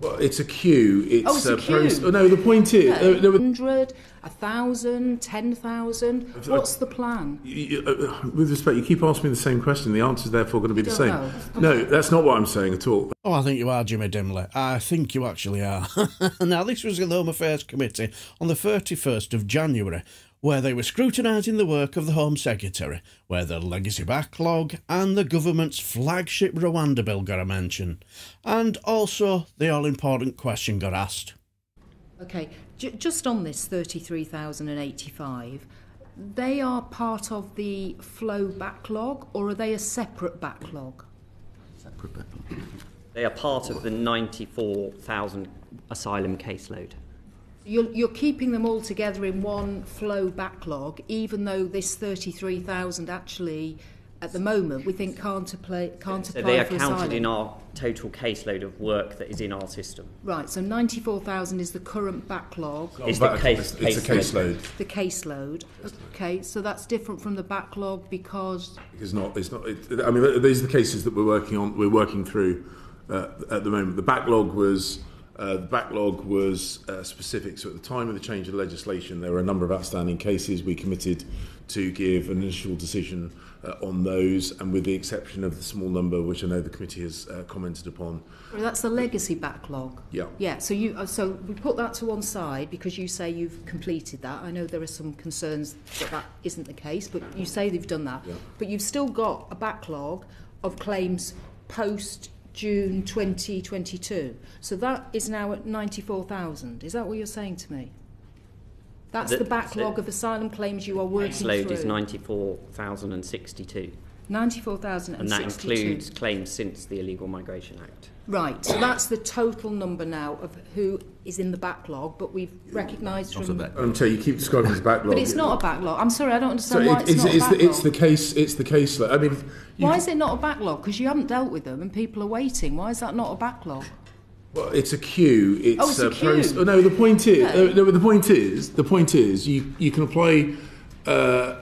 Well, it's a queue. It's, Oh, it's a uh, queue. proce- oh, no, the point is, No, there- there were- 100, 1,000, 10,000. What's the plan? you- uh, with respect, you keep asking me the same question. The answer is therefore going to be the same. know. No, that's not what I'm saying at all. Oh, I think you are, Jimmy Dimley. I think you actually are. now, this was in the Home Affairs Committee on the 31st of January, where they were scrutinising the work of the Home Secretary, where the legacy backlog and the government's flagship Rwanda bill got a mention. And also, the all important question got asked. Okay, j- just on this 33,085, they are part of the flow backlog or are they a separate backlog? They are part of the 94,000 asylum caseload. You're, you're keeping them all together in one flow backlog, even though this 33,000 actually, at the moment, we think can't apply, can't So apply they are counted asylum. in our total caseload of work that is in our system. Right, so 94,000 is the current backlog, It's the case- it's a caseload. caseload. the caseload. Okay, so that's different from the backlog because It's not. It's not. It, I mean, these are the cases that we're working on. We're working through uh, at the moment. The backlog was. Uh, the backlog was uh, specific. So at the time of the change of legislation, there were a number of outstanding cases. We committed to give an initial decision uh, on those, and with the exception of the small number, which I know the committee has uh, commented upon. Well, that's the legacy backlog. Yeah. Yeah. So you uh, so we put that to one side because you say you've completed that. I know there are some concerns that that isn't the case, but you say they've done that. Yeah. But you've still got a backlog of claims post June 2022. So that is now at 94,000. Is that what you're saying to me? That's The- the, backlog so- of asylum claims you are working through. is 94,062, 94,062. and that includes claims since the Illegal Migration Act. Right, so that's the total number now of who is in the backlog, but we've recognised from... Until you keep describing it as backlog. But it's not a backlog. I'm sorry, I don't So understand why it, it's, it's, not it's, a the, backlog. it's the case. It's the case. I mean, Why is it not a backlog? Because you haven't dealt with them and people are waiting. Why is that not a backlog? Well, it's a queue. It's, Oh, it's a uh, queue. oh, no, the point is, No. uh, no, the point is, the point is, you you can apply. Uh,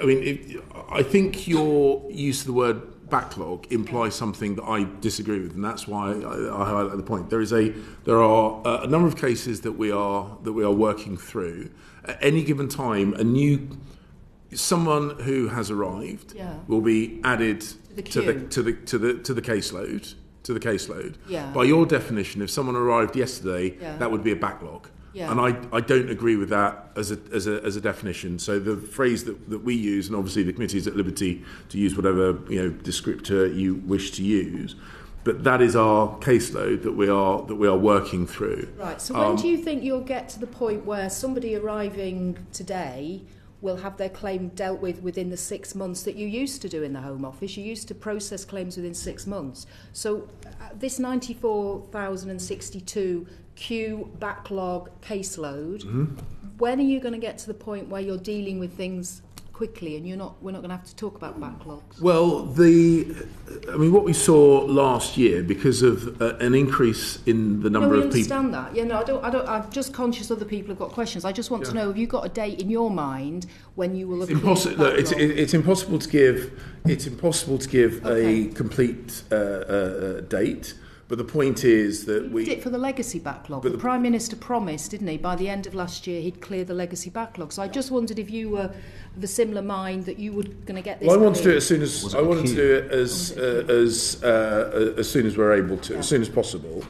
I mean, it, I think your use of the word backlog implies something that I disagree with, and that's why I, I highlight the point. There is a there are uh, a number of cases that we are that we are working through. At any given time, a new someone who has arrived Yeah. will be added the to the to the to the to the caseload to the caseload. Yeah. By your definition, if someone arrived yesterday, Yeah. that would be a backlog. Yeah. And I, I don't agree with that as a, as, a, as a definition. So the phrase that, that we use, and obviously the committee is at liberty to use whatever you know descriptor you wish to use, but that is our caseload that we are that we are working through. Right, so Um, when do you think you'll get to the point where somebody arriving today will have their claim dealt with within the six months that you used to do in the Home Office? You used to process claims within six months. So uh, this 94,062 queue backlog caseload, Mm-hmm. when are you going to get to the point where you're dealing with things quickly and you're not, we're not going to have to talk about backlogs? Well, the I mean, what we saw last year because of uh, an increase in the No, number we of people. understand that. Yeah, no, I don't. I don't. I'm just conscious other people have got questions. I just want to know: Have you got a date in your mind when you will have? It's impossible. Look, it's, it's impossible to give. It's impossible to give Okay. a complete uh, uh, uh, date. But the point is that we... He did it for the legacy backlog. But the, the Prime Minister promised, didn't he, by the end of last year he'd clear the legacy backlog. So I just wondered if you were of a similar mind that you were going to get this... Well, I wanted to do it as soon as... I wanted to do it as, uh, as, uh, as soon as we're able to, yeah. as soon as possible.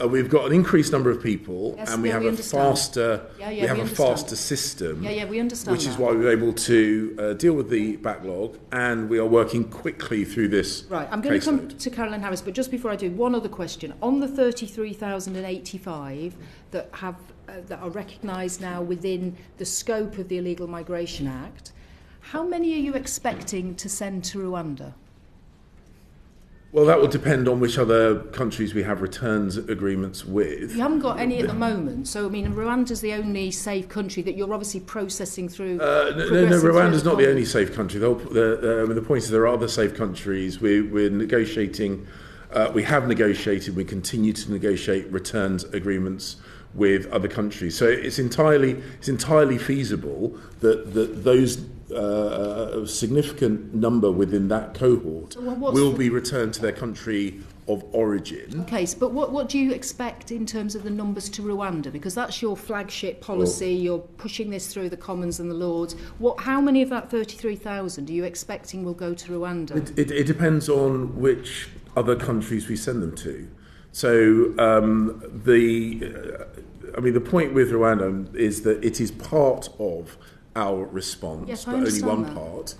Uh, we've got an increased number of people, Yes, and we yeah, have we a understand. faster Yeah, yeah, we have we a faster system. Yeah, yeah, we understand Which is why we're able to uh, deal with the backlog, and we are working quickly through this. Right, I'm going to come to Carolyn Harris, but just before I do, one other question. On the 33,085 that have uh, that are recognised now within the scope of the Illegal Migration Act, how many are you expecting to send to Rwanda? Well, that will depend on which other countries we have returns agreements with. You haven't got any at the moment, so I mean, Rwanda's the only safe country that you're obviously processing through. Uh, no, no, no, Rwanda's not the only safe country. The, uh, the point is there are other safe countries. We, we're negotiating, uh, we have negotiated, we continue to negotiate returns agreements with other countries. So it's entirely, it's entirely feasible that, that those uh, a significant number within that cohort Well, will the- be returned to their country of origin. Okay, so, but what, what do you expect in terms of the numbers to Rwanda? Because that's your flagship policy. You're pushing this through the Commons and the Lords. What, how many of that 33,000 are you expecting will go to Rwanda? It, it, it depends on which other countries we send them to. So um, the, uh, I mean, the point with Rwanda is that it is part of our response, Yes, but only one that. part.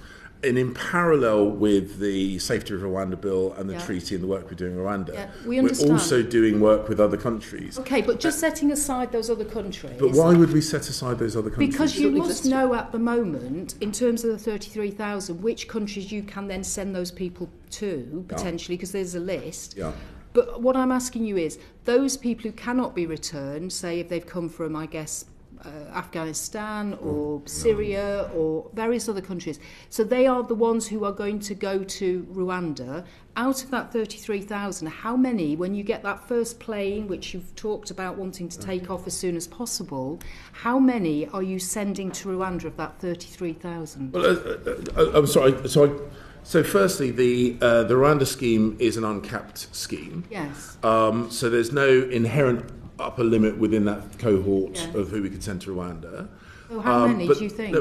And in parallel with the Safety of Rwanda bill and the Yeah. treaty and the work we're doing in Rwanda, Yeah, we are also doing work with other countries. Okay, but just setting aside those other countries. But why would we set aside those other countries? Because you must exists. know at the moment, in terms of the 33,000, which countries you can then send those people to, potentially, because there's a list. Yeah. But what I'm asking you is, those people who cannot be returned, say if they've come from, I guess, uh, Afghanistan or Syria or various other countries, so they are the ones who are going to go to Rwanda. Out of that 33,000, how many, when you get that first plane, which you've talked about wanting to take off as soon as possible, how many are you sending to Rwanda of that 33,000? Well, uh, uh, uh, I'm sorry. So, I, so firstly, the uh, the Rwanda scheme is an uncapped scheme. Yes. Um, so there's no inherent upper limit within that cohort Yeah. of who we could send to Rwanda. So how Um, many but- do you think?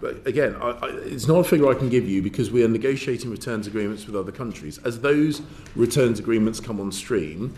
but again, I, I, it's not a figure I can give you because we are negotiating returns agreements with other countries. As those returns agreements come on stream,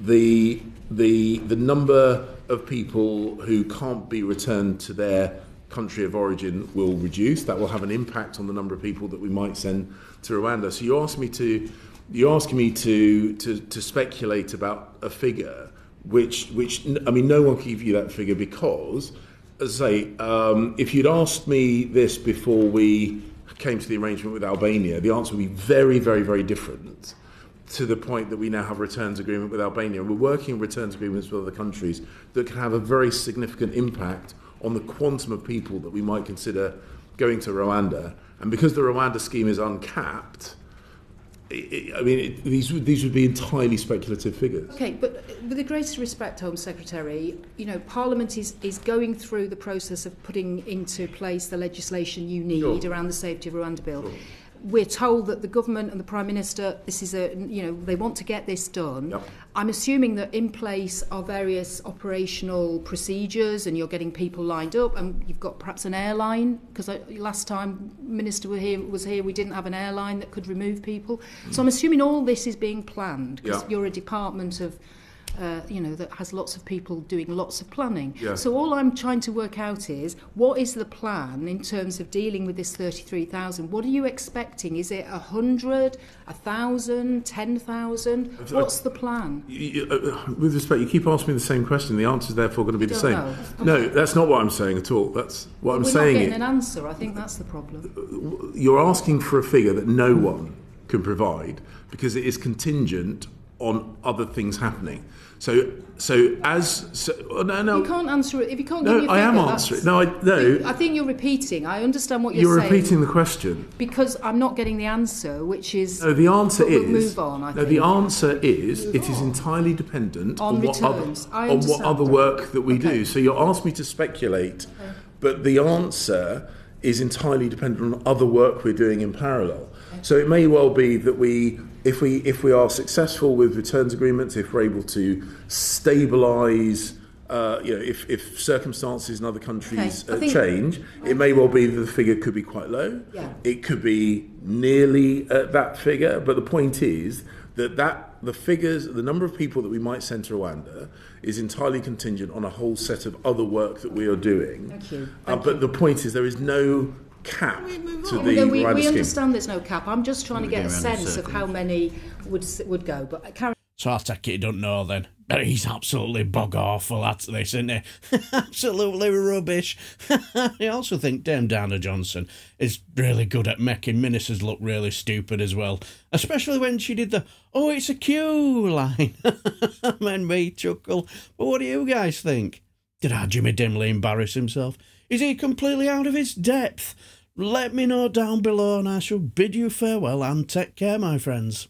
the the the number of people who can't be returned to their country of origin will reduce. That will have an impact on the number of people that we might send to Rwanda. So you asked me to you're asking me to, to, to speculate about a figure which which I mean no one can give you that figure because as I say, um, if you'd asked me this before we came to the arrangement with Albania, the answer would be very, very, very different to the point that we now have a returns agreement with Albania. We're working returns agreements with other countries that can have a very significant impact on the quantum of people that we might consider going to Rwanda. And because the Rwanda scheme is uncapped, it, it, I mean, it, these, would, these would be entirely speculative figures. Okay, but uh, with the greatest respect, Home Secretary, you know, Parliament is, is going through the process of putting into place the legislation you need sure. around the Safety of Rwanda Bill. Sure we're told that the government and the prime minister this is a you know they want to get this done yep. i'm assuming that in place are various operational procedures and you're getting people lined up and you've got perhaps an airline because last time minister were here was here we didn't have an airline that could remove people so i'm assuming all this is being planned because yep. you're a department of uh, you know, that has lots of people doing lots of planning. Yeah. So all I'm trying to work out is what is the plan in terms of dealing with this 33,000? What are you expecting? Is it a hundred, a thousand, ten thousand? What's the plan? You- uh, with respect, you keep asking me the same question. The answer is therefore going to be the same. know. No, that's not what I'm saying at all. That's what I'm We're saying. not getting it- an answer. I think that's the problem. you're asking for a figure that no one can provide because it is contingent on other things happening. So, so as so, oh, no, no, You can't answer it if you can't give me no, I am answering. No, I no. I think you're repeating. I understand what you're, saying. You're saying. repeating the question. because I'm not getting the answer, which is No, the answer is move on, I no. think. The answer is it is entirely dependent On on, what other returns. On what other work that we Okay. do. So you're asking me to speculate, but the answer is entirely dependent on other work we're doing in parallel. So it may well be that we, if we if we are successful with returns agreements, if we're able to stabilise. Uh, you know, if, if circumstances in other countries Okay, uh, change, it may well be that the figure could be quite low. Yeah. It could be nearly at that figure, but the point is that, that the figures, the number of people that we might send to Rwanda is entirely contingent on a whole set of other work that we are doing. Thank you. Uh, Thank but the point is there is no cap to the No, we, Rwanda we scheme. understand there's no cap. I'm just trying to get a going round in sense of how many would would go. But Karen, So I take it you don't know then. But he's absolutely bog awful at this, isn't he? absolutely rubbish. I also think Dame Diana Johnson is really good at making ministers look really stupid as well. Especially when she did the, oh, it's a queue line. Made me chuckle. But what do you guys think? Did our Jimmy Dimley embarrass himself? Is he completely out of his depth? Let me know down below and I shall bid you farewell and take care, my friends.